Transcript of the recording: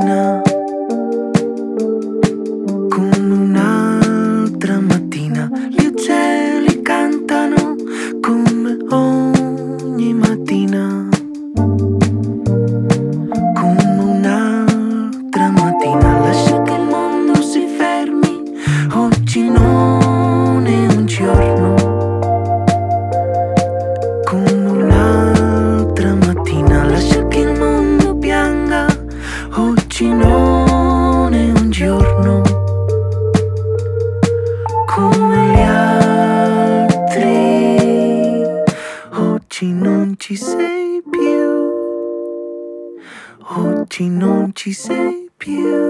mattina, come un'altra mattina, gli uccelli cantano come ogni mattina. Come gli altri. Oggi non ci sei più. Oggi non ci sei più.